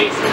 States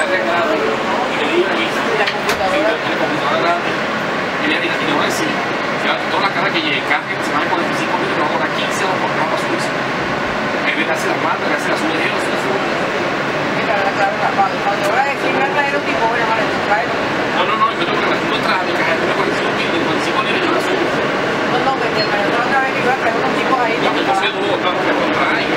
carga grave y digo, la computadora la que llegue, cargue, se van minutos, a o por a En vez de hacer hacer No, no, no, yo tengo que que 45 minutos la. No, no, que te otra vez que iba a ahí.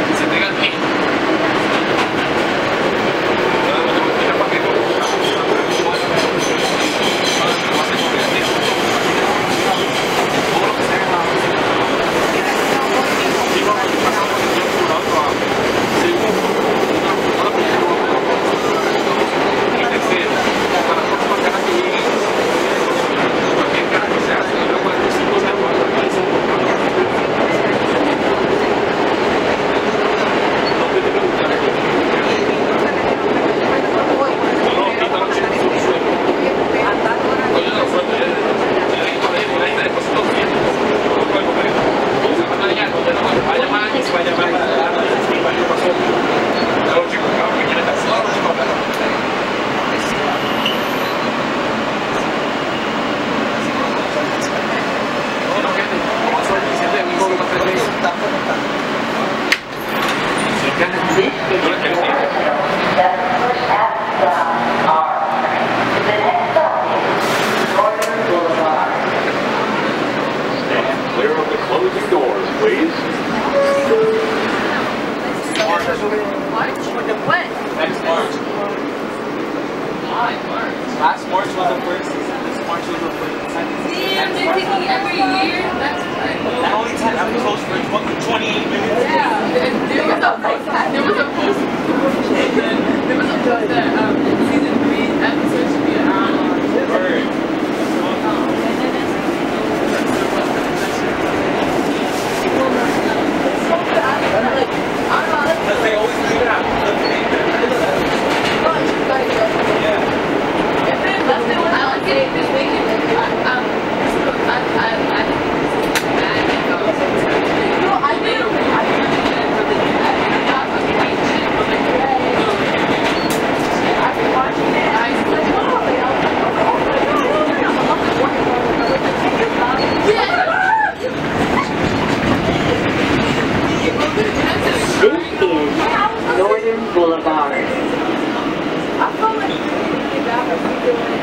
every year, that's crazy. I only had episodes for fucking 28 minutes. Yeah, there, was a post. There was a post. There was a post.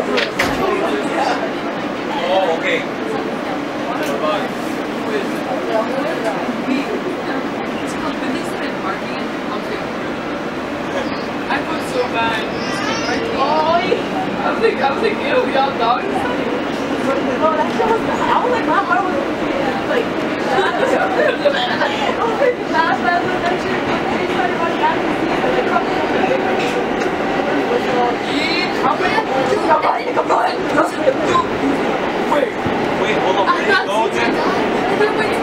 Oh, okay. Вы были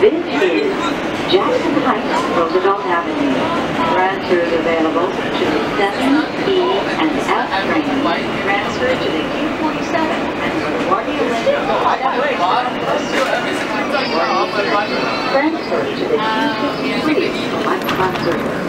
Jackson Heights, Roosevelt Avenue. Transfers available to the 7, E, and F train. Transfer to the Q47 and LaGuardia Link. Transfer to the Q53 on.